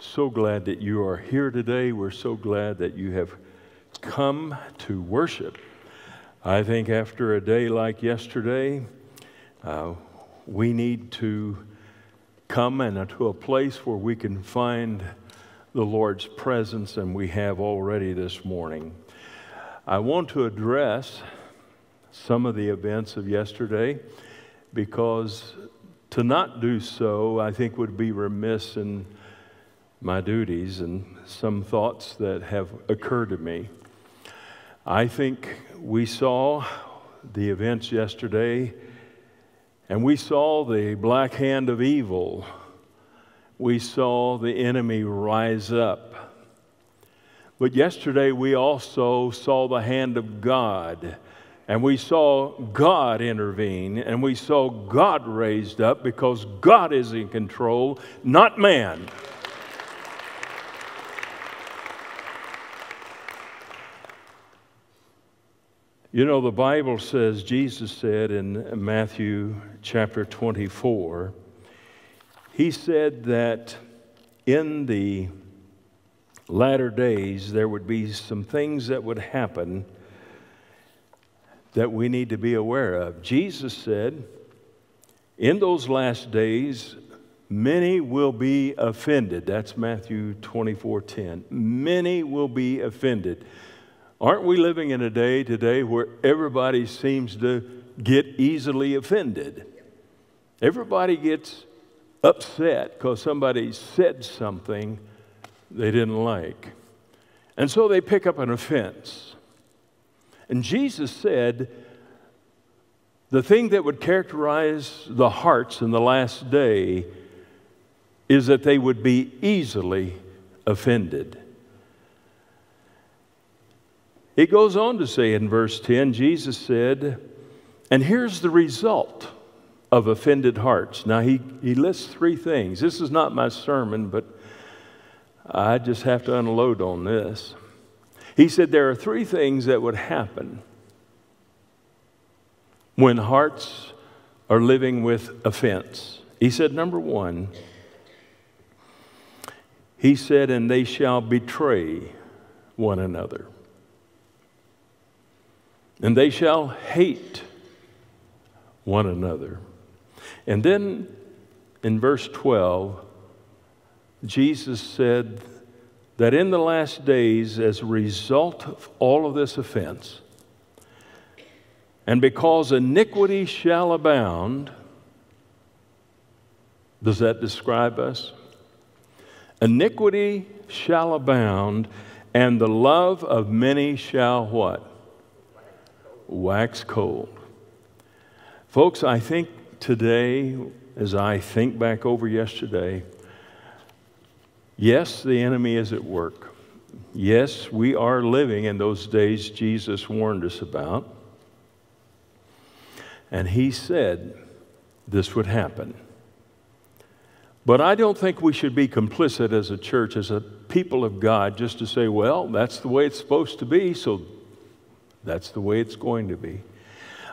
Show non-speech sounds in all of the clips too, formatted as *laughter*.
so glad that you are here today. We're so glad that you have come to worship. I think after a day like yesterday, uh, we need to come and to a place where we can find the Lord's presence, and we have already this morning. I want to address some of the events of yesterday because to not do so, I think, would be remiss in my duties and some thoughts that have occurred to me. I think we saw the events yesterday and we saw the black hand of evil. We saw the enemy rise up. But yesterday we also saw the hand of God. And we saw God intervene and we saw God raised up because God is in control, not man. You know, the Bible says, Jesus said in Matthew chapter 24, he said that in the latter days there would be some things that would happen that we need to be aware of. Jesus said, in those last days, many will be offended. That's Matthew 24 10. Many will be offended. Aren't we living in a day today where everybody seems to get easily offended? Everybody gets upset because somebody said something they didn't like. And so they pick up an offense. And Jesus said, the thing that would characterize the hearts in the last day is that they would be easily offended. It goes on to say in verse 10 Jesus said, and here's the result of offended hearts. Now, he, he lists three things. This is not my sermon, but I just have to unload on this. He said there are three things that would happen when hearts are living with offense. He said, number one, he said, and they shall betray one another and they shall hate one another. And then in verse 12, Jesus said that in the last days, as a result of all of this offense, and because iniquity shall abound, does that describe us? Iniquity shall abound, and the love of many shall what? Wax cold. Folks, I think today, as I think back over yesterday, yes, the enemy is at work. Yes, we are living in those days Jesus warned us about. And he said this would happen. But I don't think we should be complicit as a church, as a people of God, just to say, well, that's the way it's supposed to be, so that's the way it's going to be.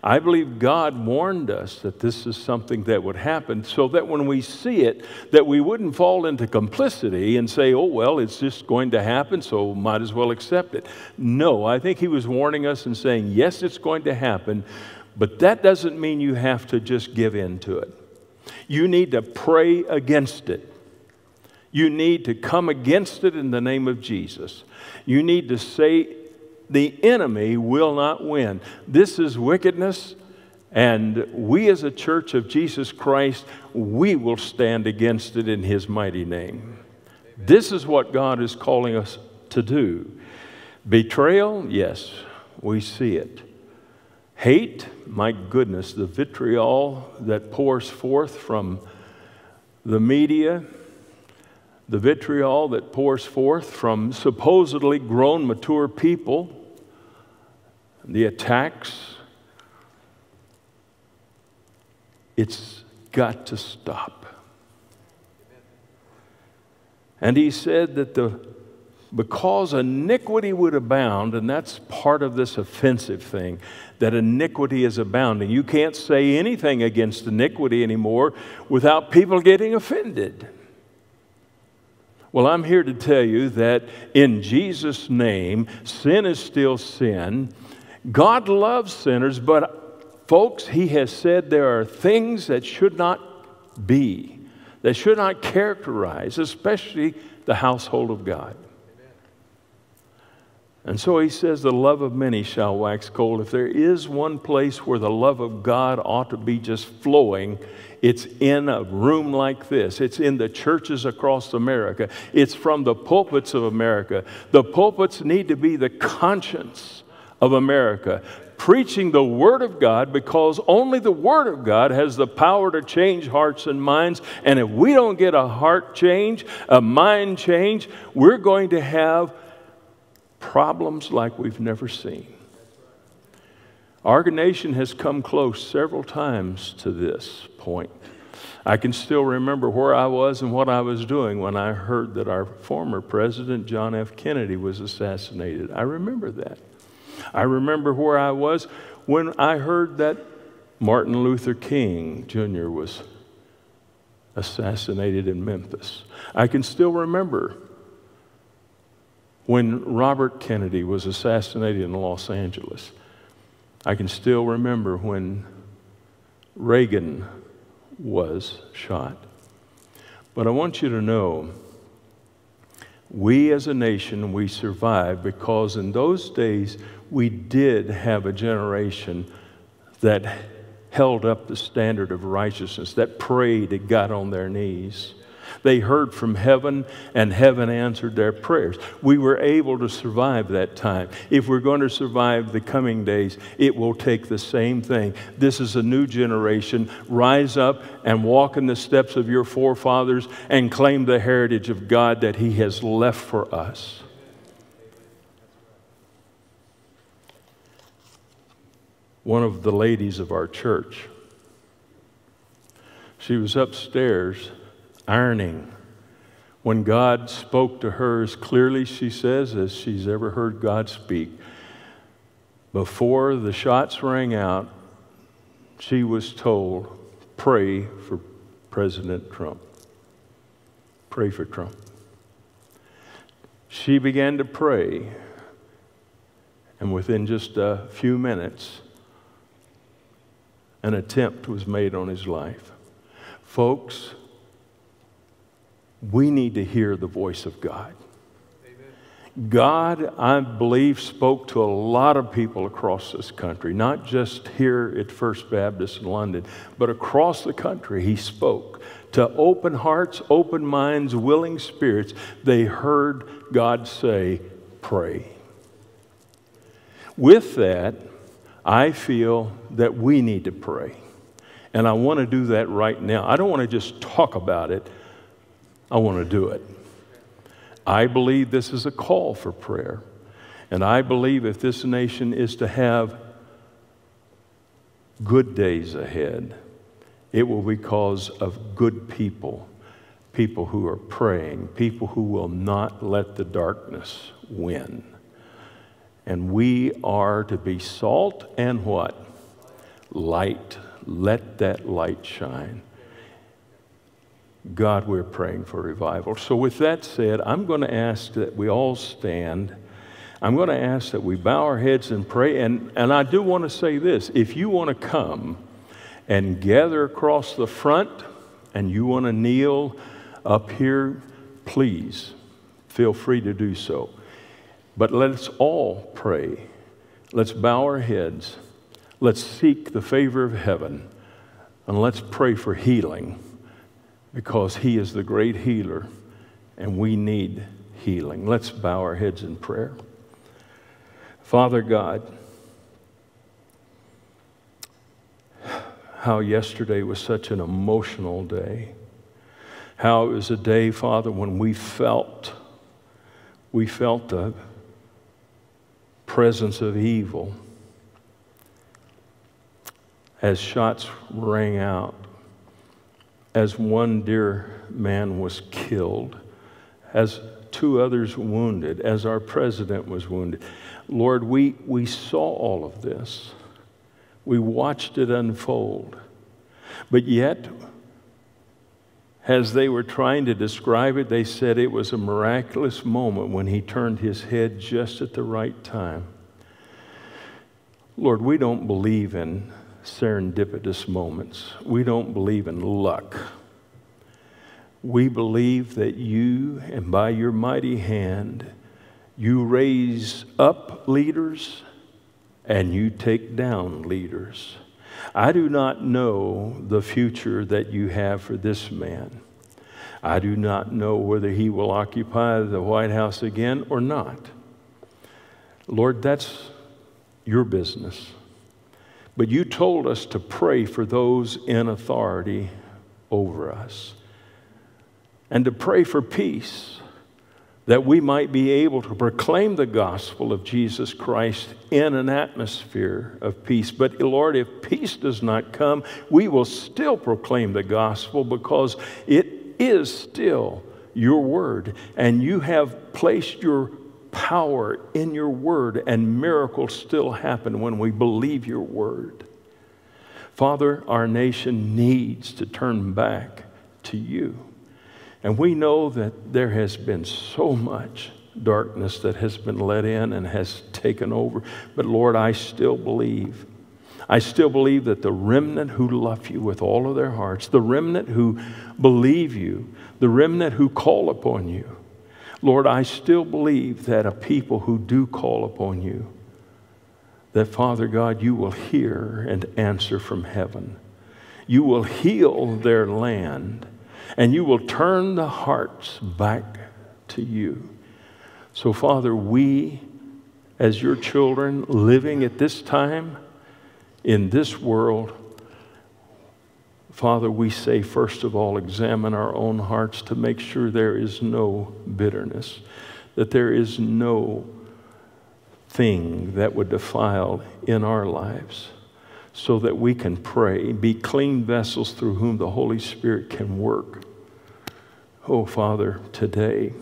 I believe God warned us that this is something that would happen so that when we see it, that we wouldn't fall into complicity and say, oh, well, it's just going to happen, so might as well accept it. No, I think he was warning us and saying, yes, it's going to happen, but that doesn't mean you have to just give in to it. You need to pray against it. You need to come against it in the name of Jesus. You need to say the enemy will not win. This is wickedness, and we as a church of Jesus Christ, we will stand against it in his mighty name. This is what God is calling us to do. Betrayal, yes, we see it. Hate, my goodness, the vitriol that pours forth from the media, the vitriol that pours forth from supposedly grown, mature people the attacks, it's got to stop. And he said that the, because iniquity would abound, and that's part of this offensive thing, that iniquity is abounding. You can't say anything against iniquity anymore without people getting offended. Well, I'm here to tell you that in Jesus' name, sin is still sin. God loves sinners, but folks, He has said there are things that should not be, that should not characterize, especially the household of God. And so he says, The love of many shall wax cold. If there is one place where the love of God ought to be just flowing, it's in a room like this. It's in the churches across America. It's from the pulpits of America. The pulpits need to be the conscience of America, preaching the Word of God because only the Word of God has the power to change hearts and minds. And if we don't get a heart change, a mind change, we're going to have problems like we've never seen. Our nation has come close several times to this point. I can still remember where I was and what I was doing when I heard that our former president, John F. Kennedy, was assassinated. I remember that. I remember where I was when I heard that Martin Luther King Jr. was assassinated in Memphis. I can still remember when Robert Kennedy was assassinated in Los Angeles. I can still remember when Reagan was shot. But I want you to know we as a nation, we survived because in those days we did have a generation that held up the standard of righteousness, that prayed and got on their knees. They heard from heaven, and heaven answered their prayers. We were able to survive that time. If we're going to survive the coming days, it will take the same thing. This is a new generation. Rise up and walk in the steps of your forefathers and claim the heritage of God that He has left for us. One of the ladies of our church, she was upstairs ironing. When God spoke to her as clearly, she says, as she's ever heard God speak, before the shots rang out, she was told, pray for President Trump. Pray for Trump. She began to pray, and within just a few minutes, an attempt was made on his life. Folks, we need to hear the voice of God. God, I believe, spoke to a lot of people across this country, not just here at First Baptist in London, but across the country. He spoke to open hearts, open minds, willing spirits. They heard God say, Pray. With that, I feel that we need to pray. And I want to do that right now. I don't want to just talk about it. I want to do it. I believe this is a call for prayer. And I believe if this nation is to have good days ahead, it will be because of good people, people who are praying, people who will not let the darkness win. And we are to be salt and what? Light. Let that light shine. God, we're praying for revival. So, with that said, I'm going to ask that we all stand. I'm going to ask that we bow our heads and pray. And, and I do want to say this if you want to come and gather across the front and you want to kneel up here, please feel free to do so. But let's all pray. Let's bow our heads. Let's seek the favor of heaven. And let's pray for healing because He is the great healer and we need healing. Let's bow our heads in prayer. Father God, how yesterday was such an emotional day. How it was a day, Father, when we felt, we felt the presence of evil as shots rang out as one dear man was killed, as two others wounded, as our president was wounded. Lord, we, we saw all of this. We watched it unfold. But yet, as they were trying to describe it, they said it was a miraculous moment when he turned his head just at the right time. Lord, we don't believe in serendipitous moments. We don't believe in luck. We believe that you, and by your mighty hand, you raise up leaders and you take down leaders. I do not know the future that you have for this man. I do not know whether he will occupy the White House again or not. Lord, that's your business. But you told us to pray for those in authority over us and to pray for peace that we might be able to proclaim the gospel of Jesus Christ in an atmosphere of peace. But Lord, if peace does not come, we will still proclaim the gospel because it is still your word, and you have placed your power in your word, and miracles still happen when we believe your word. Father, our nation needs to turn back to you. And we know that there has been so much darkness that has been let in and has taken over. But Lord, I still believe. I still believe that the remnant who love you with all of their hearts, the remnant who believe you, the remnant who call upon you, Lord, I still believe that a people who do call upon you, that Father God, you will hear and answer from heaven. You will heal their land and you will turn the hearts back to you. So, Father, we, as your children living at this time in this world, Father, we say, first of all, examine our own hearts to make sure there is no bitterness, that there is no thing that would defile in our lives, so that we can pray, be clean vessels through whom the Holy Spirit can work. Oh, Father, today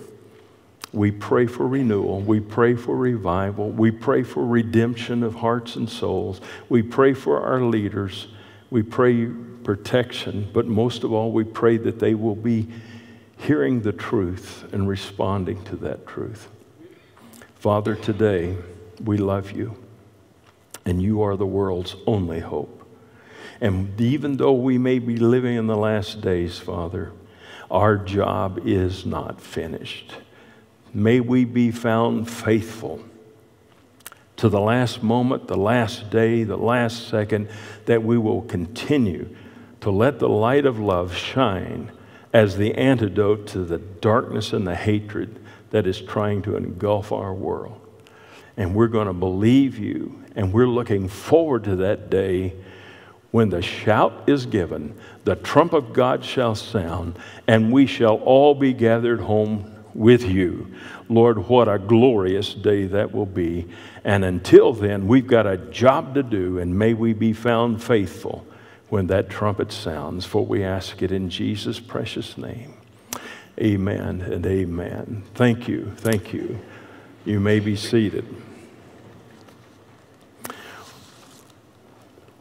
we pray for renewal. We pray for revival. We pray for redemption of hearts and souls. We pray for our leaders. We pray protection, but most of all, we pray that they will be hearing the truth and responding to that truth. Father, today we love you, and you are the world's only hope. And even though we may be living in the last days, Father, our job is not finished. May we be found faithful to the last moment, the last day, the last second, that we will continue to let the light of love shine as the antidote to the darkness and the hatred that is trying to engulf our world. And we're going to believe you, and we're looking forward to that day when the shout is given, the trump of God shall sound, and we shall all be gathered home with you. Lord, what a glorious day that will be. And until then, we've got a job to do, and may we be found faithful when that trumpet sounds, for we ask it in Jesus' precious name. Amen and amen. Thank you. Thank you. You may be seated.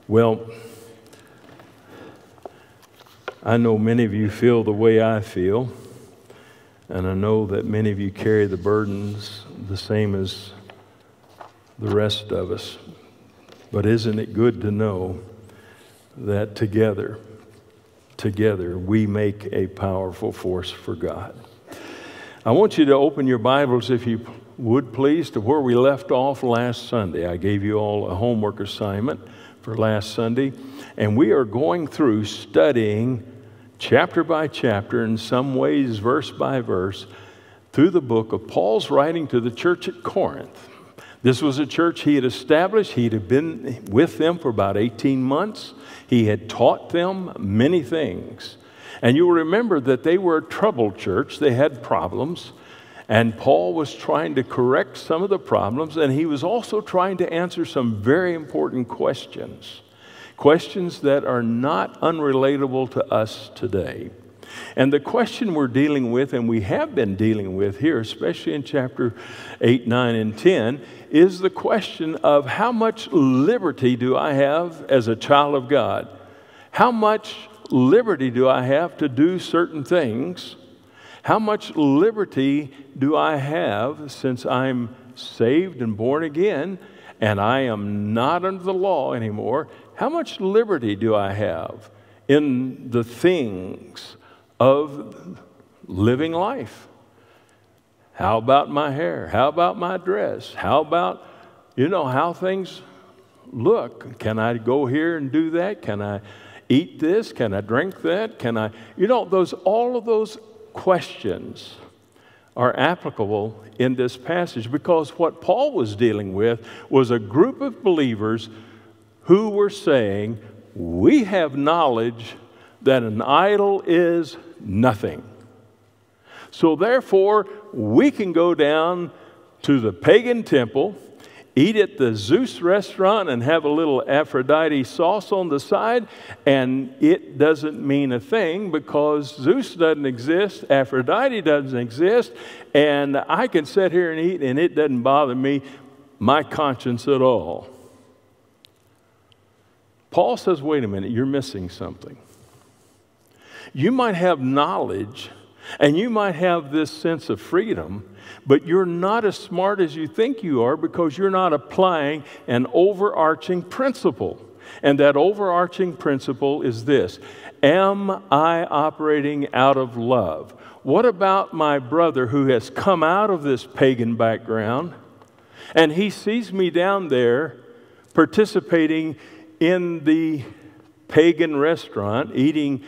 Well, I know many of you feel the way I feel, and I know that many of you carry the burdens the same as the rest of us. But isn't it good to know? that together, together, we make a powerful force for God. I want you to open your Bibles, if you would please, to where we left off last Sunday. I gave you all a homework assignment for last Sunday, and we are going through studying chapter by chapter, in some ways, verse by verse, through the book of Paul's writing to the church at Corinth. This was a church he had established. He had been with them for about 18 months. He had taught them many things. And you'll remember that they were a troubled church, they had problems. And Paul was trying to correct some of the problems, and he was also trying to answer some very important questions. Questions that are not unrelatable to us today. And the question we're dealing with, and we have been dealing with here, especially in chapter 8, 9, and 10, is the question of how much liberty do I have as a child of God? How much liberty do I have to do certain things? How much liberty do I have since I'm saved and born again and I am not under the law anymore? How much liberty do I have in the things of living life? How about my hair? How about my dress? How about, you know, how things look? Can I go here and do that? Can I eat this? Can I drink that? Can I, you know, those, all of those questions are applicable in this passage because what Paul was dealing with was a group of believers who were saying, We have knowledge that an idol is nothing. So therefore, we can go down to the pagan temple, eat at the Zeus restaurant, and have a little Aphrodite sauce on the side, and it doesn't mean a thing because Zeus doesn't exist, Aphrodite doesn't exist, and I can sit here and eat, and it doesn't bother me, my conscience at all. Paul says, wait a minute, you're missing something. You might have knowledge and you might have this sense of freedom, but you're not as smart as you think you are because you're not applying an overarching principle. And that overarching principle is this Am I operating out of love? What about my brother who has come out of this pagan background and he sees me down there participating in the pagan restaurant, eating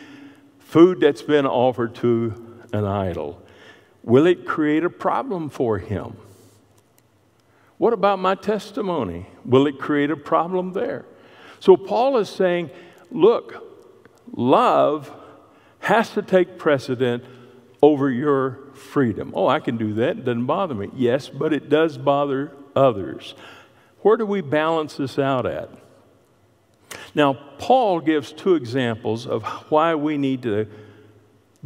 food that's been offered to an idol? Will it create a problem for him? What about my testimony? Will it create a problem there? So Paul is saying, look, love has to take precedent over your freedom. Oh, I can do that. It doesn't bother me. Yes, but it does bother others. Where do we balance this out at? Now, Paul gives two examples of why we need to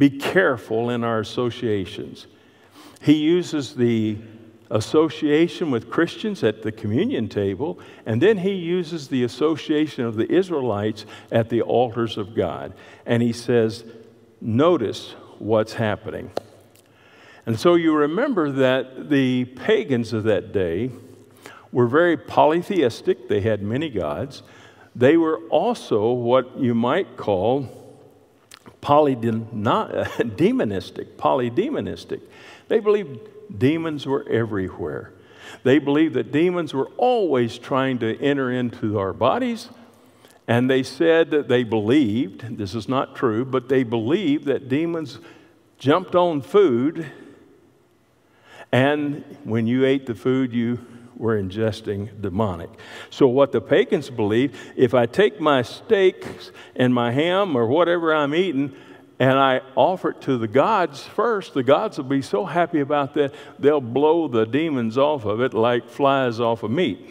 be careful in our associations. He uses the association with Christians at the communion table, and then he uses the association of the Israelites at the altars of God. And he says, Notice what's happening. And so you remember that the pagans of that day were very polytheistic, they had many gods. They were also what you might call polydemonistic, *laughs* polydemonistic. They believed demons were everywhere. They believed that demons were always trying to enter into our bodies. And they said that they believed, this is not true, but they believed that demons jumped on food. And when you ate the food, you were ingesting demonic. So, what the pagans believe if I take my steaks and my ham or whatever I'm eating, and I offer it to the gods first, the gods will be so happy about that, they'll blow the demons off of it like flies off of meat.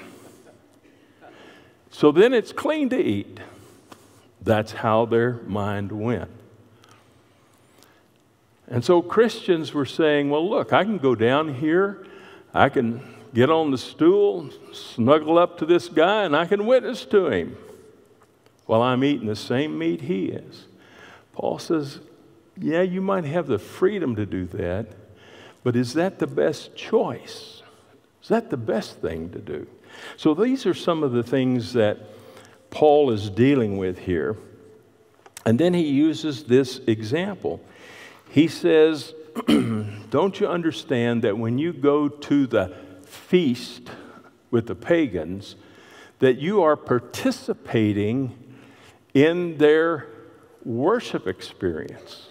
So then it's clean to eat. That's how their mind went. And so Christians were saying, well, look, I can go down here, I can get on the stool, snuggle up to this guy, and I can witness to him while I'm eating the same meat he is. Paul says, yeah, you might have the freedom to do that, but is that the best choice? Is that the best thing to do? So these are some of the things that Paul is dealing with here. And then he uses this example. He says, *clears throat* Don't you understand that when you go to the feast with the pagans, that you are participating in their worship experience.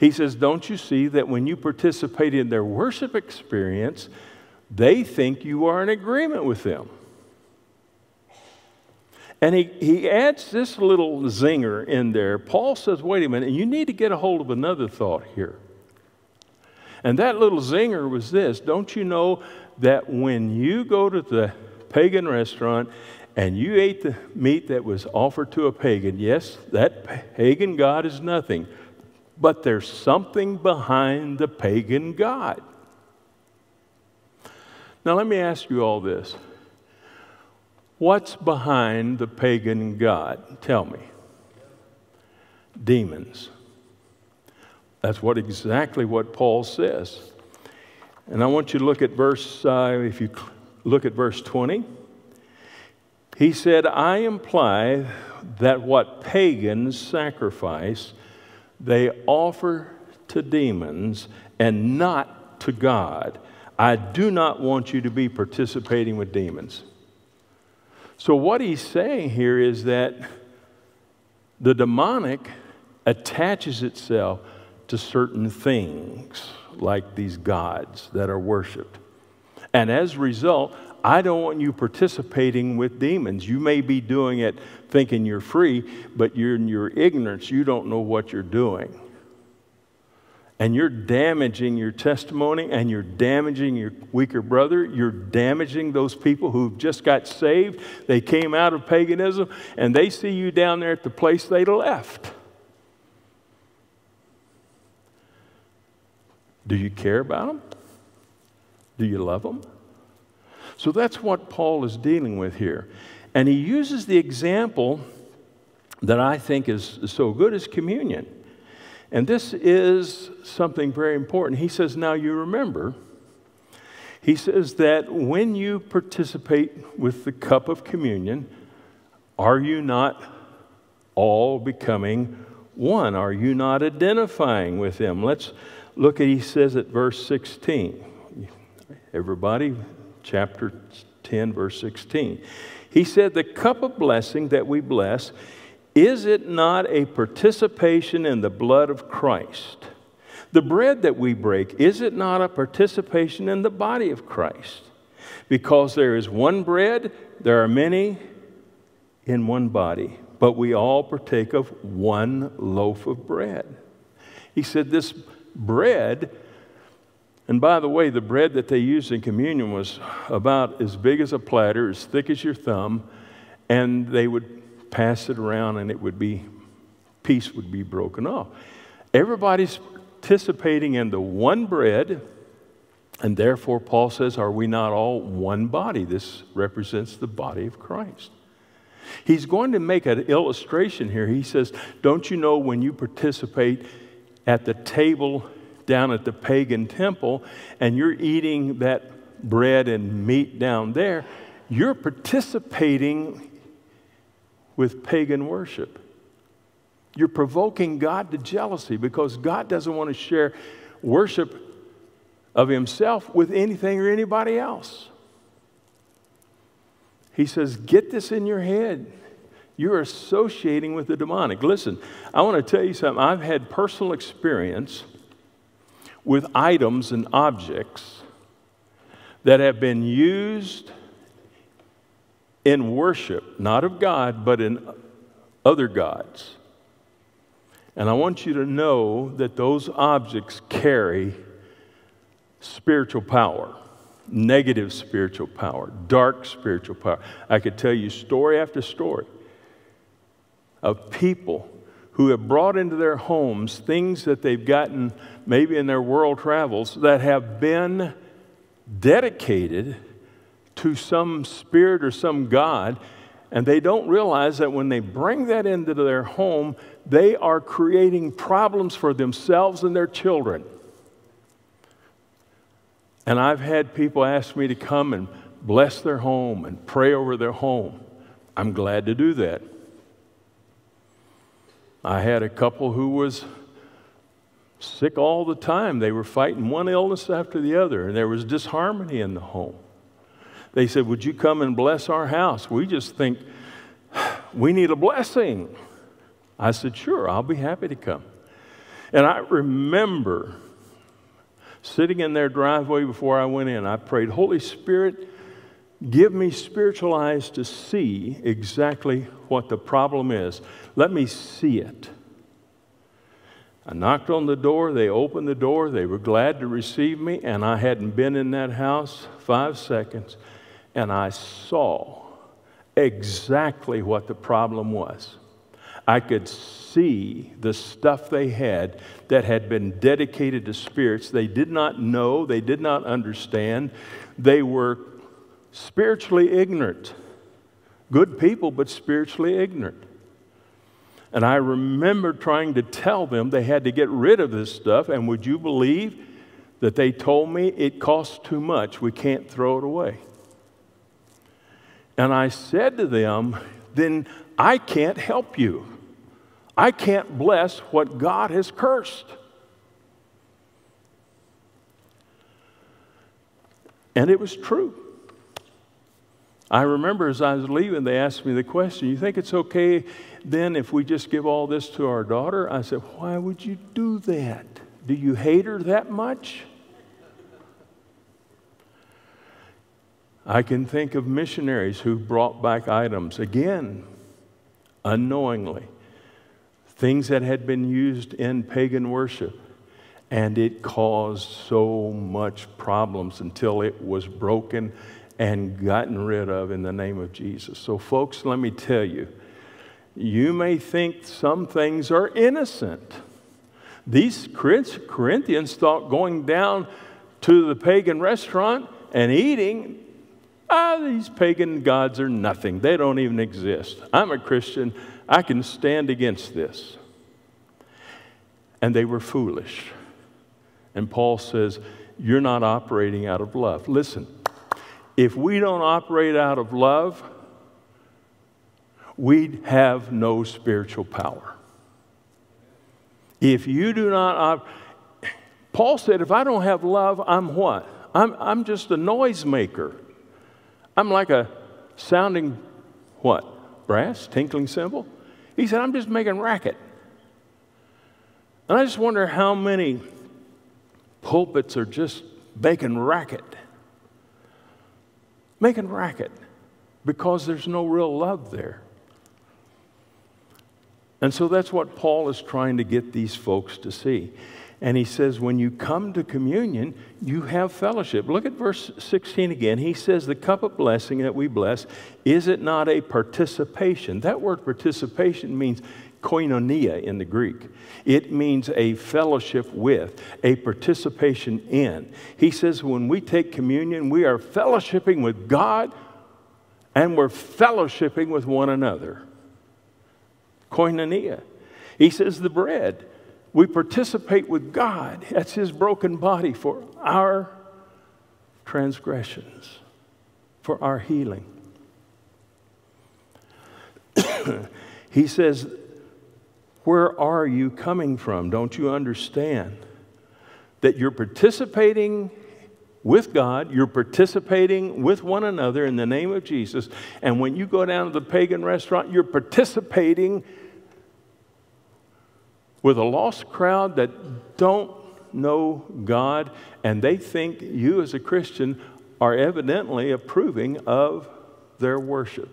He says, Don't you see that when you participate in their worship experience, they think you are in agreement with them? And he, he adds this little zinger in there. Paul says, Wait a minute, you need to get a hold of another thought here. And that little zinger was this Don't you know that when you go to the pagan restaurant and you ate the meat that was offered to a pagan, yes, that pagan God is nothing, but there's something behind the pagan God. Now, let me ask you all this. What's behind the pagan God? Tell me. demons. That's what exactly what Paul says. And I want you to look at verse, uh, if you look at verse 20. He said, I imply that what pagans sacrifice, they offer to demons and not to God. I do not want you to be participating with demons. So, what he's saying here is that the demonic attaches itself to certain things, like these gods that are worshiped. And as a result, I don't want you participating with demons. You may be doing it thinking you're free, but you're in your ignorance, you don't know what you're doing. And you're damaging your testimony and you're damaging your weaker brother. You're damaging those people who've just got saved. They came out of paganism and they see you down there at the place they left. Do you care about them? Do you love them? So that's what Paul is dealing with here. And he uses the example that I think is so good as communion. And this is something very important. He says, Now you remember, he says that when you participate with the cup of communion, are you not all becoming one? Are you not identifying with him? Let's look at, he says at verse 16. Everybody, chapter 10, verse 16. He said, The cup of blessing that we bless, is it not a participation in the blood of Christ? The bread that we break, is it not a participation in the body of Christ? Because there is one bread, there are many in one body, but we all partake of one loaf of bread. He said, This bread and by the way, the bread that they used in communion was about as big as a platter, as thick as your thumb, and they would pass it around and it would be, piece would be broken off. Everybody's participating in the one bread, and therefore Paul says, Are we not all one body? This represents the body of Christ. He's going to make an illustration here. He says, Don't you know when you participate at the table down at the pagan temple and you're eating that bread and meat down there, you're participating with pagan worship. You're provoking God to jealousy because God doesn't want to share worship of Himself with anything or anybody else. He says, Get this in your head. You're associating with the demonic. Listen, I want to tell you something. I've had personal experience with items and objects that have been used in worship, not of God, but in other gods. And I want you to know that those objects carry spiritual power, negative spiritual power, dark spiritual power. I could tell you story after story of people who have brought into their homes things that they've gotten maybe in their world travels that have been dedicated to some spirit or some God, and they don't realize that when they bring that into their home, they are creating problems for themselves and their children. And I've had people ask me to come and bless their home and pray over their home. I'm glad to do that. I had a couple who was sick all the time. They were fighting one illness after the other, and there was disharmony in the home. They said, Would you come and bless our house? We just think we need a blessing. I said, Sure, I'll be happy to come. And I remember sitting in their driveway before I went in, I prayed, Holy Spirit, give me spiritual eyes to see exactly what the problem is. Let me see it. I knocked on the door, they opened the door, they were glad to receive me, and I hadn't been in that house five seconds, and I saw exactly what the problem was. I could see the stuff they had that had been dedicated to spirits they did not know, they did not understand. They were spiritually ignorant. Good people, but spiritually ignorant. And I remember trying to tell them they had to get rid of this stuff. And would you believe that they told me it costs too much? We can't throw it away. And I said to them, then I can't help you. I can't bless what God has cursed. And it was true. I remember as I was leaving, they asked me the question You think it's okay then if we just give all this to our daughter? I said, Why would you do that? Do you hate her that much? I can think of missionaries who brought back items, again, unknowingly, things that had been used in pagan worship, and it caused so much problems until it was broken and gotten rid of in the name of Jesus. So, folks, let me tell you, you may think some things are innocent. These Corinthians thought going down to the pagan restaurant and eating ah, these pagan gods are nothing. They don't even exist. I'm a Christian. I can stand against this. And they were foolish. And Paul says, You're not operating out of love. Listen, if we don't operate out of love, we have no spiritual power. If you do not, op- Paul said, if I don't have love, I'm what? I'm, I'm just a noisemaker. I'm like a sounding what? Brass, tinkling cymbal? He said, I'm just making racket. And I just wonder how many pulpits are just making racket. Making racket because there's no real love there. And so that's what Paul is trying to get these folks to see. And he says, when you come to communion, you have fellowship. Look at verse 16 again. He says, the cup of blessing that we bless, is it not a participation? That word participation means koinonia in the Greek. It means a fellowship with, a participation in. He says, when we take communion, we are fellowshipping with God and we're fellowshipping with one another. Koinonia. He says, the bread we participate with God. That's His broken body for our transgressions, for our healing. *coughs* he says, Where are you coming from? Don't you understand that you're participating with God, you're participating with one another in the name of Jesus, and when you go down to the pagan restaurant, you're participating with a lost crowd that don't know God and they think you as a Christian are evidently approving of their worship.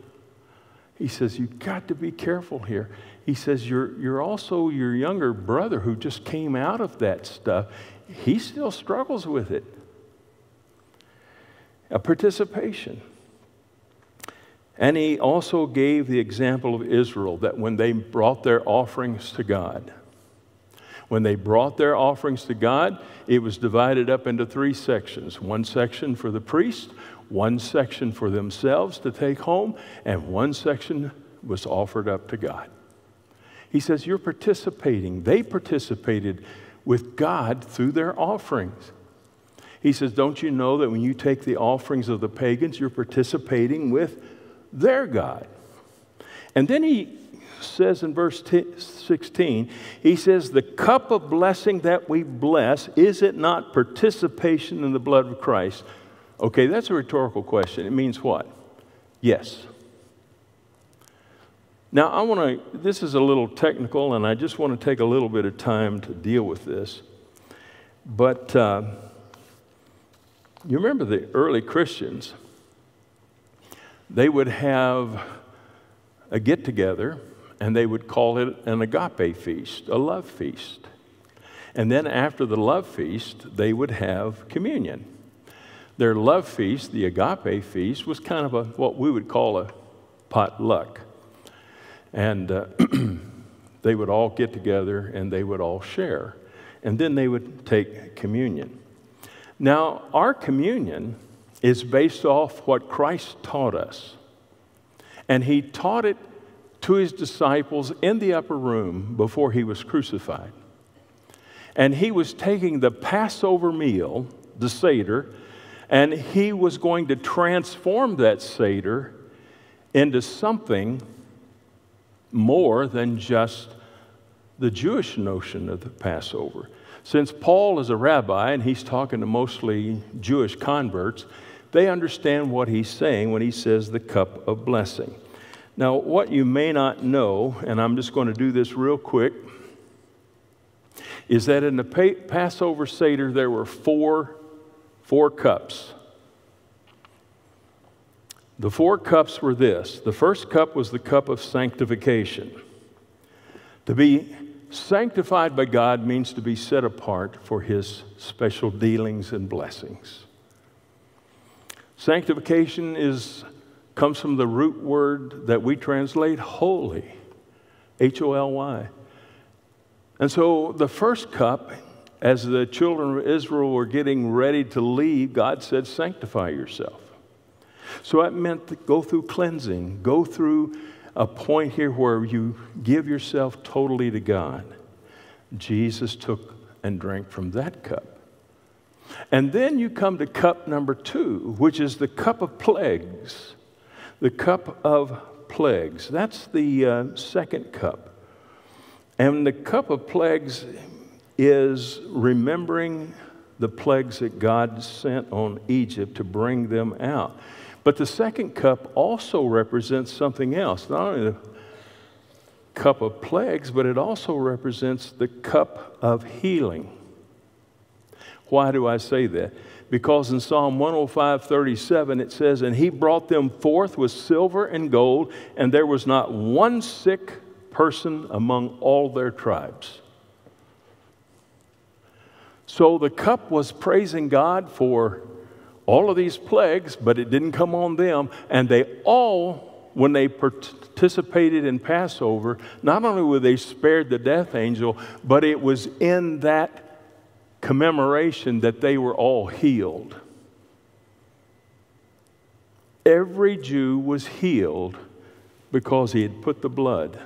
He says, You've got to be careful here. He says, You're, you're also your younger brother who just came out of that stuff. He still struggles with it. A participation. And he also gave the example of Israel that when they brought their offerings to God, when they brought their offerings to God, it was divided up into three sections one section for the priest, one section for themselves to take home, and one section was offered up to God. He says, You're participating. They participated with God through their offerings. He says, Don't you know that when you take the offerings of the pagans, you're participating with their God? And then he says in verse 16, he says, The cup of blessing that we bless, is it not participation in the blood of Christ? Okay, that's a rhetorical question. It means what? Yes. Now, I want to, this is a little technical, and I just want to take a little bit of time to deal with this. But uh, you remember the early Christians, they would have a get together and they would call it an agape feast, a love feast. And then after the love feast, they would have communion. Their love feast, the agape feast, was kind of a what we would call a potluck. And uh, *clears throat* they would all get together and they would all share. And then they would take communion. Now, our communion is based off what Christ taught us. And he taught it to his disciples in the upper room before he was crucified. And he was taking the Passover meal, the Seder, and he was going to transform that Seder into something more than just the Jewish notion of the Passover. Since Paul is a rabbi and he's talking to mostly Jewish converts, they understand what he's saying when he says the cup of blessing. Now, what you may not know, and I'm just going to do this real quick, is that in the Passover Seder there were four, four cups. The four cups were this the first cup was the cup of sanctification. To be sanctified by God means to be set apart for His special dealings and blessings. Sanctification is, comes from the root word that we translate holy, H O L Y. And so the first cup, as the children of Israel were getting ready to leave, God said, Sanctify yourself. So that meant go through cleansing, go through a point here where you give yourself totally to God. Jesus took and drank from that cup. And then you come to cup number two, which is the cup of plagues. The cup of plagues. That's the uh, second cup. And the cup of plagues is remembering the plagues that God sent on Egypt to bring them out. But the second cup also represents something else. Not only the cup of plagues, but it also represents the cup of healing. Why do I say that? Because in Psalm 105 37 it says, And he brought them forth with silver and gold, and there was not one sick person among all their tribes. So the cup was praising God for all of these plagues, but it didn't come on them. And they all, when they participated in Passover, not only were they spared the death angel, but it was in that commemoration that they were all healed. Every Jew was healed because he had put the blood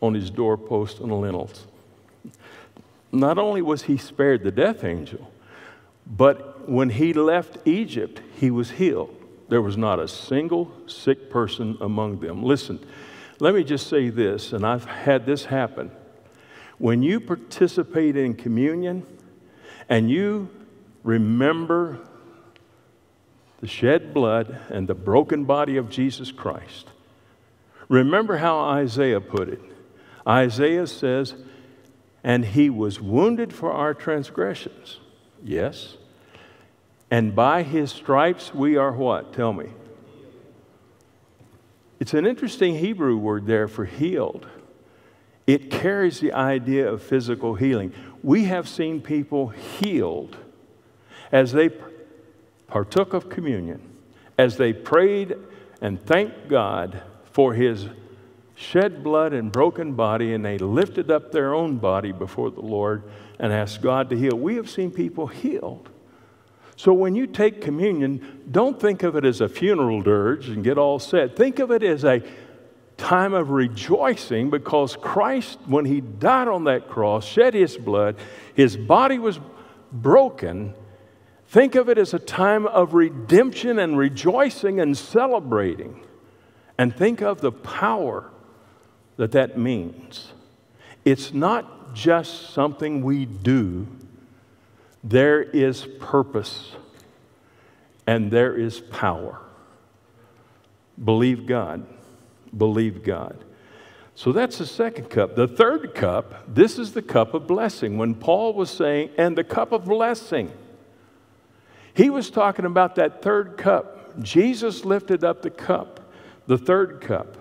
on his doorpost and lintels. Not only was he spared the death angel, but when he left Egypt, he was healed. There was not a single sick person among them. Listen, let me just say this, and I've had this happen. When you participate in communion and you remember the shed blood and the broken body of Jesus Christ, remember how Isaiah put it. Isaiah says, and he was wounded for our transgressions. Yes. And by his stripes we are what? Tell me. It's an interesting Hebrew word there for healed. It carries the idea of physical healing. We have seen people healed as they partook of communion, as they prayed and thanked God for his shed blood and broken body, and they lifted up their own body before the Lord and asked God to heal. We have seen people healed. So when you take communion, don't think of it as a funeral dirge and get all set. Think of it as a time of rejoicing because Christ, when He died on that cross, shed His blood, His body was broken. Think of it as a time of redemption and rejoicing and celebrating. And think of the power that that means. It's not just something we do, there is purpose and there is power. Believe God. Believe God. So that's the second cup. The third cup, this is the cup of blessing. When Paul was saying, and the cup of blessing, he was talking about that third cup. Jesus lifted up the cup, the third cup.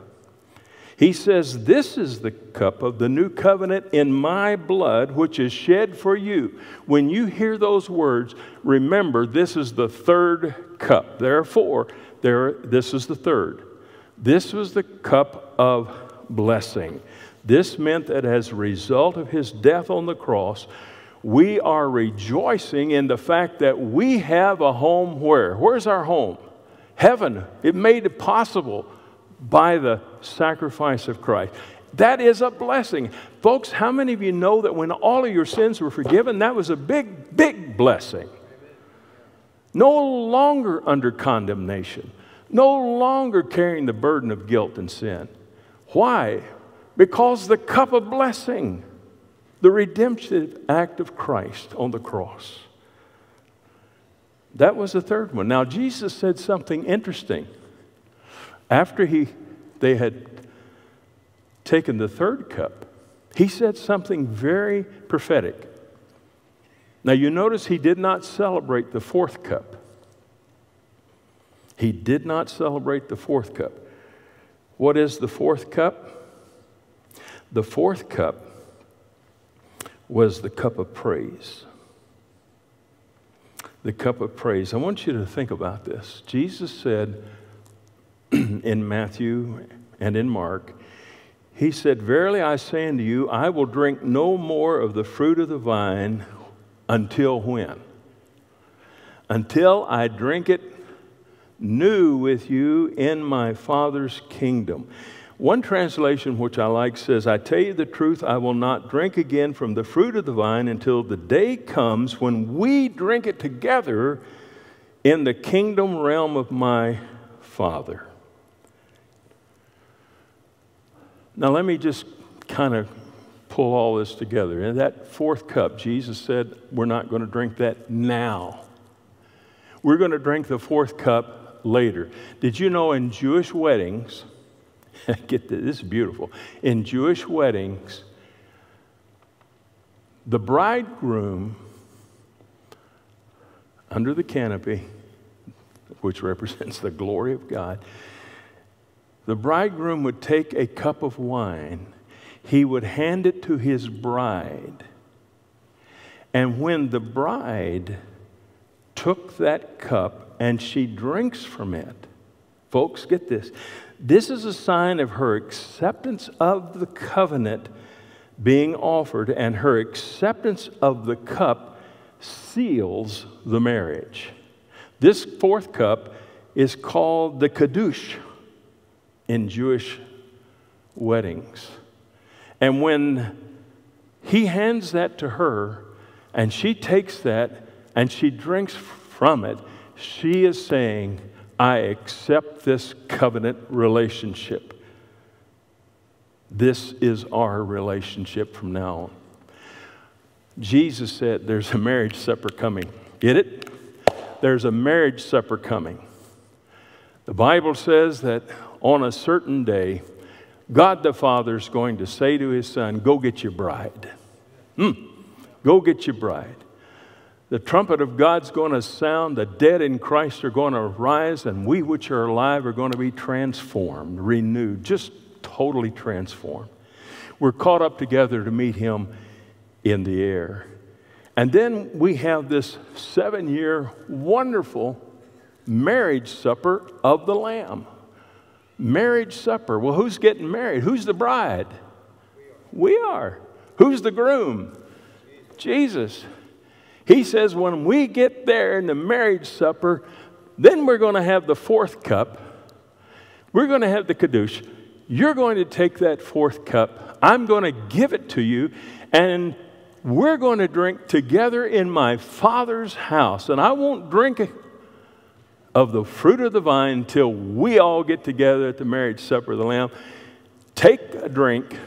He says, This is the cup of the new covenant in my blood, which is shed for you. When you hear those words, remember this is the third cup. Therefore, there, this is the third. This was the cup of blessing. This meant that as a result of his death on the cross, we are rejoicing in the fact that we have a home where? Where's our home? Heaven. It made it possible by the sacrifice of Christ. That is a blessing. Folks, how many of you know that when all of your sins were forgiven, that was a big, big blessing? No longer under condemnation, no longer carrying the burden of guilt and sin. Why? Because the cup of blessing, the redemptive act of Christ on the cross. That was the third one. Now, Jesus said something interesting. After he, they had taken the third cup, he said something very prophetic. Now, you notice he did not celebrate the fourth cup. He did not celebrate the fourth cup. What is the fourth cup? The fourth cup was the cup of praise. The cup of praise. I want you to think about this. Jesus said *clears throat* in Matthew and in Mark, He said, Verily I say unto you, I will drink no more of the fruit of the vine until when? Until I drink it new with you in my Father's kingdom. One translation, which I like, says, I tell you the truth, I will not drink again from the fruit of the vine until the day comes when we drink it together in the kingdom realm of my Father. Now, let me just kind of pull all this together. In that fourth cup, Jesus said, We're not going to drink that now. We're going to drink the fourth cup later. Did you know in Jewish weddings, *laughs* Get this, this is beautiful. In Jewish weddings, the bridegroom under the canopy, which represents the glory of God, the bridegroom would take a cup of wine, he would hand it to his bride. And when the bride took that cup and she drinks from it, folks, get this this is a sign of her acceptance of the covenant being offered, and her acceptance of the cup seals the marriage. This fourth cup is called the Kiddush in Jewish weddings. And when he hands that to her, and she takes that and she drinks from it, she is saying, I accept this covenant relationship. This is our relationship from now on. Jesus said there's a marriage supper coming. Get it? There's a marriage supper coming. The Bible says that on a certain day, God the Father is going to say to his son, Go get your bride. Hmm. Go get your bride. The trumpet of God's going to sound. The dead in Christ are going to rise, and we which are alive are going to be transformed, renewed, just totally transformed. We're caught up together to meet Him in the air. And then we have this seven year wonderful marriage supper of the Lamb. Marriage supper. Well, who's getting married? Who's the bride? We are. Who's the groom? Jesus. He says, when we get there in the marriage supper, then we're going to have the fourth cup. We're going to have the Kiddush. You're going to take that fourth cup. I'm going to give it to you. And we're going to drink together in my Father's house. And I won't drink of the fruit of the vine till we all get together at the marriage supper of the Lamb. Take a drink,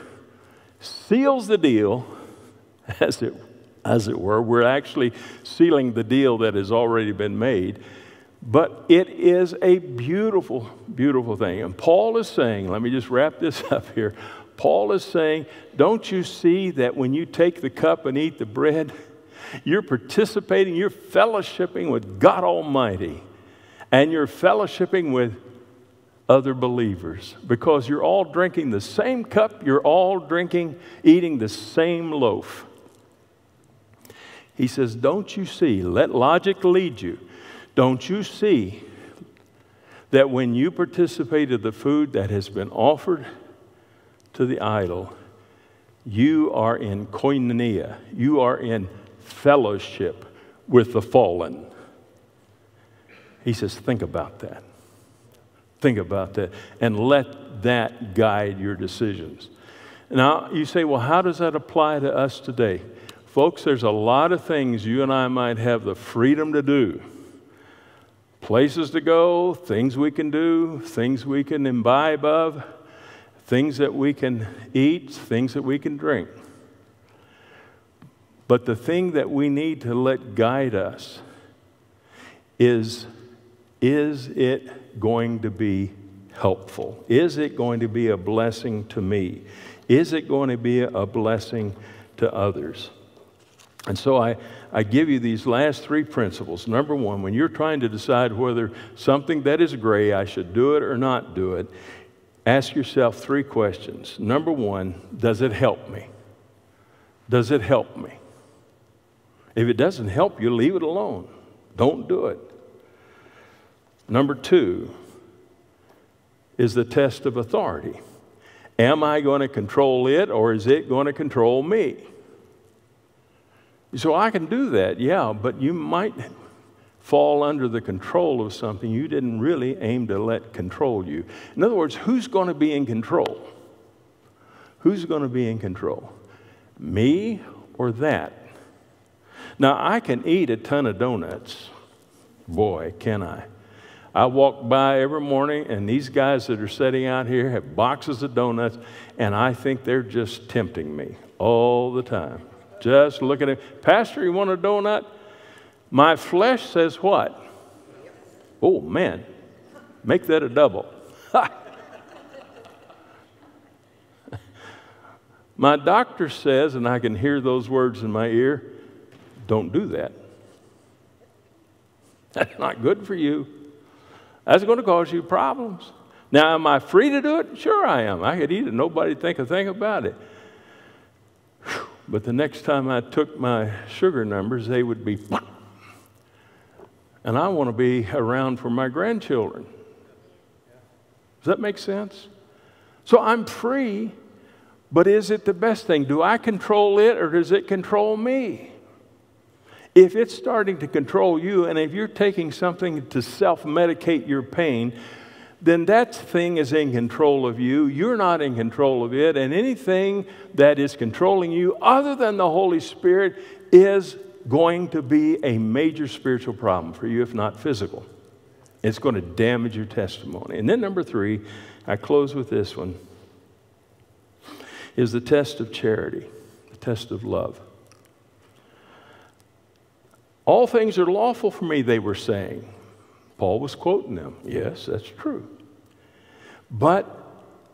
seals the deal, *laughs* as it as it were. We're actually sealing the deal that has already been made. But it is a beautiful, beautiful thing. And Paul is saying, let me just wrap this *laughs* up here. Paul is saying, don't you see that when you take the cup and eat the bread, *laughs* you're participating, you're fellowshipping with God Almighty, and you're fellowshipping with other believers because you're all drinking the same cup, you're all drinking, eating the same loaf. He says, Don't you see? Let logic lead you. Don't you see that when you participate in the food that has been offered to the idol, you are in koinonia, you are in fellowship with the fallen. He says, Think about that. Think about that and let that guide your decisions. Now, you say, well, how does that apply to us today? Folks, there's a lot of things you and I might have the freedom to do. Places to go, things we can do, things we can imbibe of, things that we can eat, things that we can drink. But the thing that we need to let guide us is is it going to be helpful? Is it going to be a blessing to me? Is it going to be a blessing to others? And so I, I give you these last three principles. Number one, when you're trying to decide whether something that is gray, I should do it or not do it, ask yourself three questions. Number one, does it help me? Does it help me? If it doesn't help you, leave it alone. Don't do it. Number two is the test of authority. Am I going to control it or is it going to control me? So I can do that, yeah, but you might fall under the control of something you didn't really aim to let control you. In other words, who's going to be in control? Who's going to be in control? Me or that? Now, I can eat a ton of donuts. Boy, can I. I walk by every morning, and these guys that are sitting out here have boxes of donuts, and I think they're just tempting me all the time. Just looking at, Pastor, you want a donut? My flesh says what? Oh, man, make that a double. *laughs* my doctor says, and I can hear those words in my ear don't do that. *laughs* That's not good for you. That's going to cause you problems. Now, am I free to do it? Sure, I am. I could eat it. Nobody think a thing about it. But the next time I took my sugar numbers, they would be. And I want to be around for my grandchildren. Does that make sense? So I'm free, but is it the best thing? Do I control it or does it control me? If it's starting to control you, and if you're taking something to self medicate your pain, then that thing is in control of you. You're not in control of it. And anything that is controlling you, other than the Holy Spirit, is going to be a major spiritual problem for you, if not physical. It's going to damage your testimony. And then, number three, I close with this one is the test of charity, the test of love. All things are lawful for me, they were saying. Paul was quoting them. Yes, that's true. But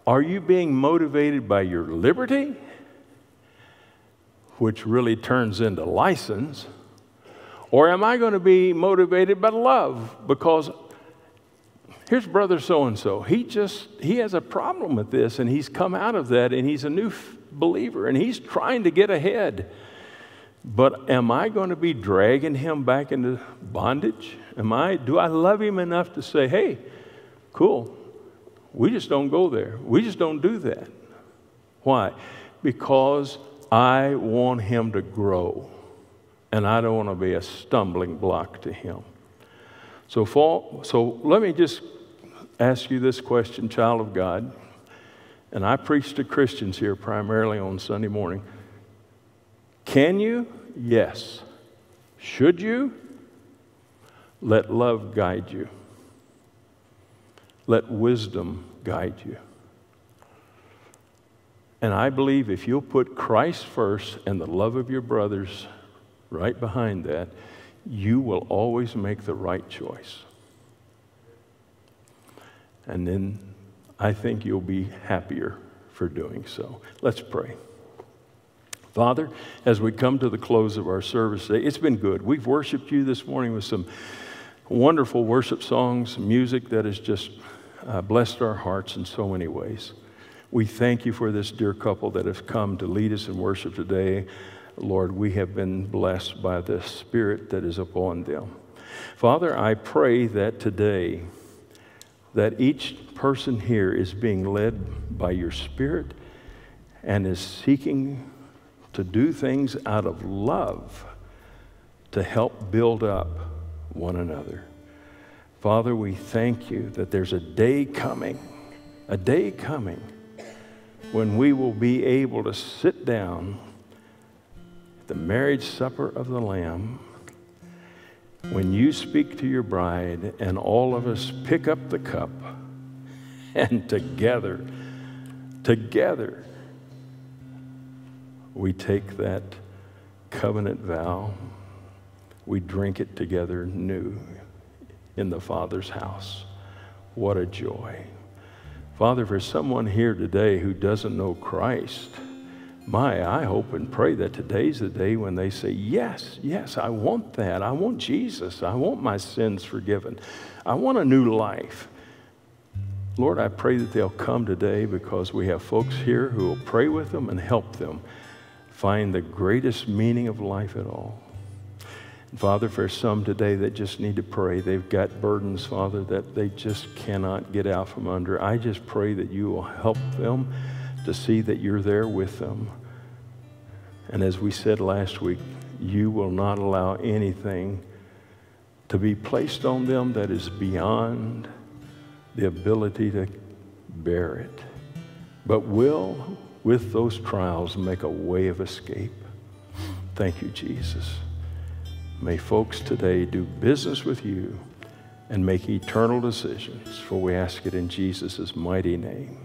are you being motivated by your liberty, which really turns into license? Or am I going to be motivated by love? Because here's brother so and so. He just he has a problem with this and he's come out of that and he's a new believer and he's trying to get ahead. But am I going to be dragging him back into bondage? Am I, do I love him enough to say, hey, cool, we just don't go there. We just don't do that. Why? Because I want him to grow, and I don't want to be a stumbling block to him. So, for, so let me just ask you this question, child of God. And I preach to Christians here primarily on Sunday morning. Can you? Yes. Should you? Let love guide you. Let wisdom guide you. And I believe if you'll put Christ first and the love of your brothers right behind that, you will always make the right choice. And then I think you'll be happier for doing so. Let's pray. Father, as we come to the close of our service today, it's been good. We've worshiped you this morning with some wonderful worship songs, music that has just uh, blessed our hearts in so many ways. We thank you for this dear couple that have come to lead us in worship today. Lord, we have been blessed by the Spirit that is upon them. Father, I pray that today that each person here is being led by your Spirit and is seeking to do things out of love to help build up one another. Father, we thank you that there's a day coming, a day coming when we will be able to sit down at the marriage supper of the Lamb when you speak to your bride and all of us pick up the cup *laughs* and together, together, we take that covenant vow, we drink it together new in the Father's house. What a joy. Father, for someone here today who doesn't know Christ, my, I hope and pray that today's the day when they say, Yes, yes, I want that. I want Jesus. I want my sins forgiven. I want a new life. Lord, I pray that they'll come today because we have folks here who will pray with them and help them find the greatest meaning of life at all. And Father, for some today that just need to pray, they've got burdens, Father, that they just cannot get out from under. I just pray that you will help them to see that you're there with them. And as we said last week, you will not allow anything to be placed on them that is beyond the ability to bear it, but will, with those trials, make a way of escape. Thank you, Jesus. May folks today do business with you and make eternal decisions, for we ask it in Jesus' mighty name.